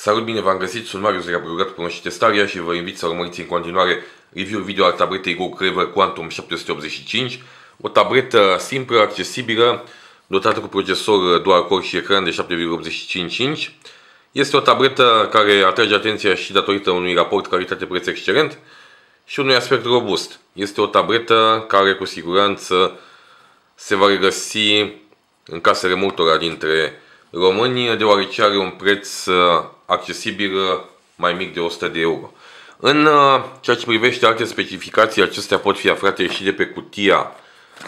Salut, bine v-am găsit, sunt Marius de la Brugat și Testaria și vă invit să urmăriți în continuare review video al tabletei Go Clever Quantum 785, o tabletă simplă, accesibilă, dotată cu procesor dual core și ecran de 7,85 inch. Este o tabletă care atrage atenția și datorită unui raport calitate-preț excelent și unui aspect robust. Este o tabletă care cu siguranță se va regăsi în casele multora dintre români, deoarece are un preț uh, accesibil uh, mai mic de 100 de euro. În uh, ceea ce privește alte specificații, acestea pot fi aflate și de pe cutia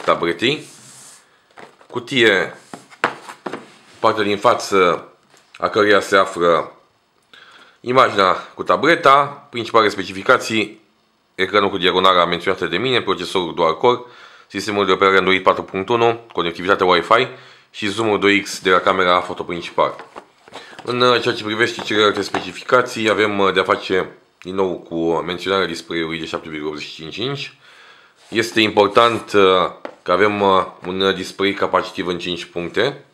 tabletei. Cutie, partea din față a căreia se află imaginea cu tableta, principale specificații, ecranul cu diagonala menționată de mine, procesorul dual core, sistemul de operare Android 4.1, conectivitatea Wi-Fi și zoomul 2X de la camera foto principală. În uh, ceea ce privește celelalte specificații, avem uh, de-a face din nou cu menționarea display-ului de 7,85 inch. Este important uh, că avem un display capacitiv în 5 puncte.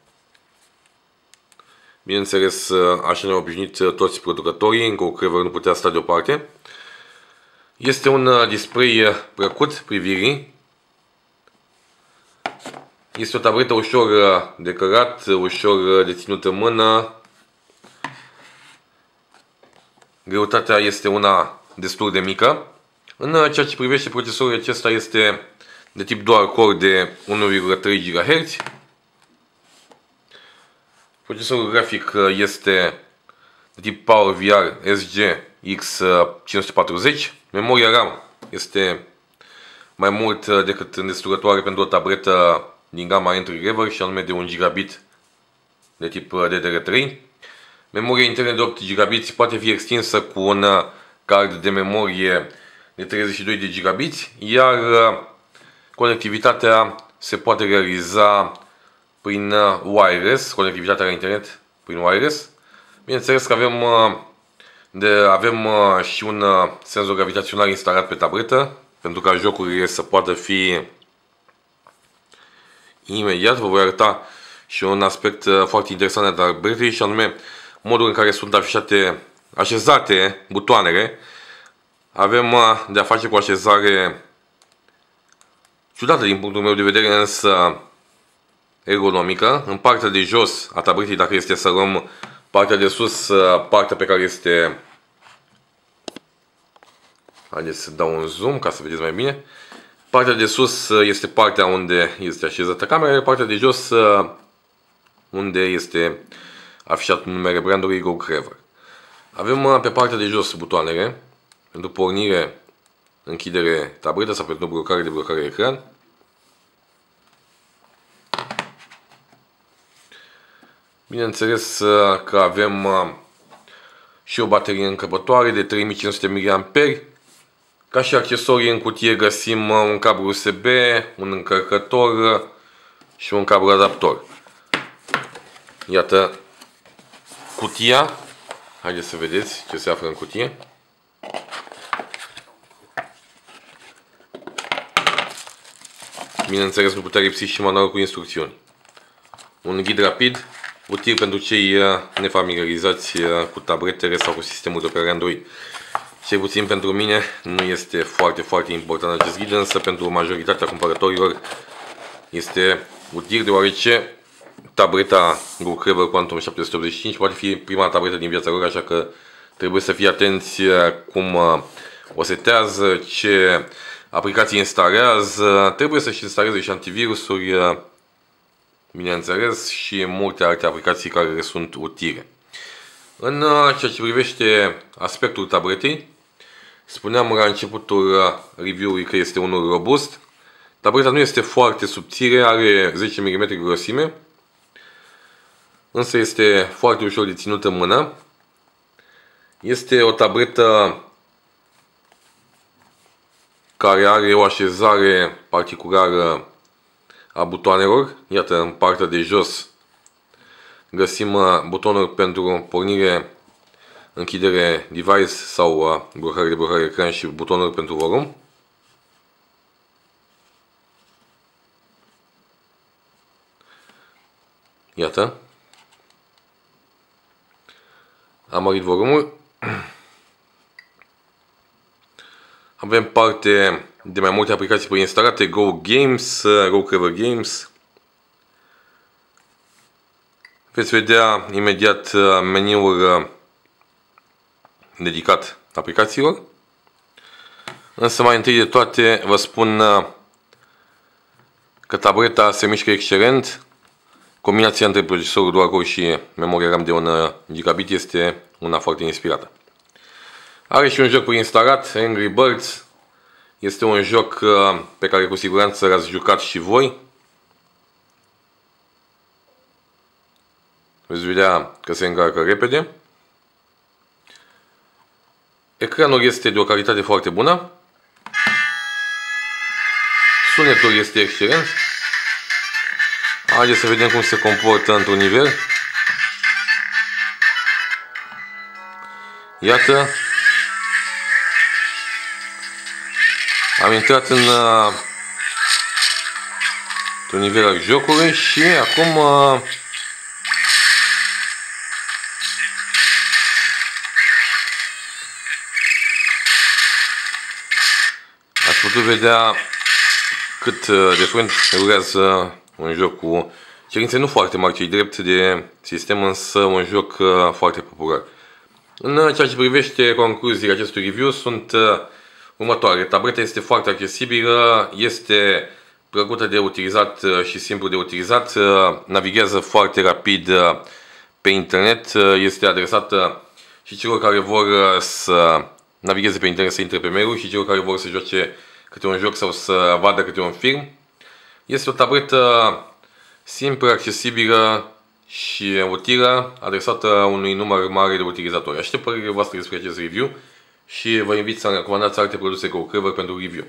Bineînțeles, așa ne-au obișnuit toți producătorii, încă o crevă nu putea sta deoparte. Este un display plăcut privirii, este o tabletă ușor de cărat, ușor de ținut în mână. Greutatea este una destul de mică. În ceea ce privește procesorul acesta este de tip dual core de 1,3 GHz. Procesorul grafic este de tip PowerVR SG X540. Memoria RAM este mai mult decât îndestulătoare pentru o tabletă din gama entry level și anume de 1 gigabit de tip uh, DDR3. Memoria internă de 8 gigabit poate fi extinsă cu un uh, card de memorie de 32 de gigabit, iar uh, conectivitatea se poate realiza prin wireless, conectivitatea la internet prin wireless. Bineînțeles că avem, de, avem și un senzor gravitațional instalat pe tabletă, pentru ca jocurile să poată fi imediat vă voi arăta și un aspect uh, foarte interesant de tabletei și anume modul în care sunt afișate, așezate butoanele. Avem uh, de a face cu o așezare ciudată din punctul meu de vedere, însă ergonomică. În partea de jos a tabletei, dacă este să luăm partea de sus, uh, partea pe care este... Haideți să dau un zoom ca să vedeți mai bine. Partea de sus uh, este partea unde este așezată camera, partea de jos uh, unde este afișat numele brandului Go Clever. Avem uh, pe partea de jos butoanele pentru pornire, închidere tabletă sau pentru blocare de blocare ecran. Bineînțeles că avem și o baterie încăpătoare de 3500 mAh ca și accesorii în cutie găsim uh, un cablu USB, un încărcător uh, și un cablu adaptor. Iată cutia. Haideți să vedeți ce se află în cutie. Bineînțeles, nu putea lipsi și manualul cu instrucțiuni. Un ghid rapid, util pentru cei uh, nefamiliarizați cu tabletele sau cu sistemul de operare Android. Cel puțin pentru mine nu este foarte, foarte important acest ghid, însă pentru majoritatea cumpărătorilor este util deoarece tableta Clever Quantum 785 poate fi prima tabletă din viața lor, așa că trebuie să fii atenți cum uh, o setează, ce aplicații instalează, trebuie să-și instaleze și antivirusuri, uh, bineînțeles, și multe alte aplicații care sunt utile. În uh, ceea ce privește aspectul tabletei, Spuneam la începutul uh, review-ului că este unul robust. Tableta nu este foarte subțire, are 10 mm grosime. Însă este foarte ușor de ținut în mână. Este o tabletă care are o așezare particulară a butoanelor. Iată, în partea de jos găsim uh, butonul pentru pornire închidere device sau uh, blocare de blocare ecran și butonul pentru volum. Iată. Am mărit volumul. Avem parte de mai multe aplicații preinstalate, Go Games, Go Clever Games. Veți vedea imediat uh, meniul uh, dedicat aplicațiilor. Însă mai întâi de toate vă spun uh, că tableta se mișcă excelent. Combinația între procesorul dual-core și memoria RAM de 1 gigabit este una foarte inspirată. Are și un joc preinstalat, Angry Birds. Este un joc uh, pe care cu siguranță l-ați jucat și voi. Veți vedea că se încarcă repede. Ecranul este de o calitate foarte bună. Sunetul este excelent. Haideți să vedem cum se comportă într-un nivel. Iată. Am intrat în uh, un nivel al jocului și acum uh, ați putut vedea cât uh, de frânt rulează un joc cu cerințe nu foarte mari, ci drept de sistem, însă un joc uh, foarte popular. În ceea ce privește concluziile acestui review sunt uh, următoare. Tableta este foarte accesibilă, este plăcută de utilizat și simplu de utilizat, navighează foarte rapid pe internet, este adresată și celor care vor să navigheze pe internet să intre pe mail și celor care vor să joace câte un joc sau să vadă câte un film. Este o tabletă simplă, accesibilă și utilă, adresată unui număr mare de utilizatori. Aștept părerile voastre despre acest review și vă invit să recomandați alte produse cu Clever pentru review.